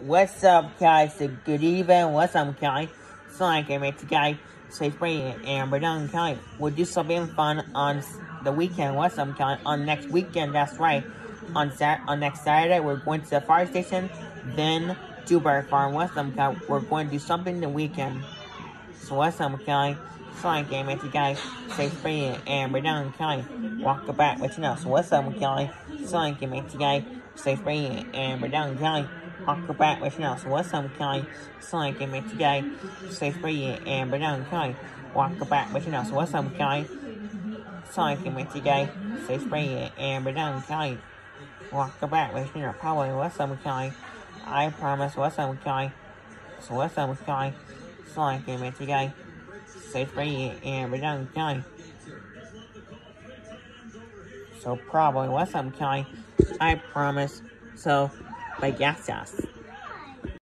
What's up, guys? Good evening. What's up, guys? Sonic Game Mates, guys. Safe Brady and done, guys. We'll do something fun on the weekend. What's up, guys? On next weekend, that's right. On Sat on next Saturday, we're going to the fire station, then Dewberry Farm. What's up, guys? We're going to do something the weekend. So what's up, guys? Sonic Game Mates, guys. Safe Brady and we're done, guys. Walk back with you now. So what's up, guys? Sonic Game Mates, guys. Safe Brady and we're done, guys. Walk back with you now. So what's up, guys? Sonic Game Mates, guys. Safe Brady and we're done, guys. Walk back with you now. So what's up, guys? Sonic Game Mates, guys. Safe Brady and we're done, guys. Walk back with you now. Probably what's up, guys? I promise what's up, guys? So what's up, guys? Sonic Game Mates, guys. Safe Brady and we're done, guys. So probably what's up, guys? I promise. So, but yes, yes.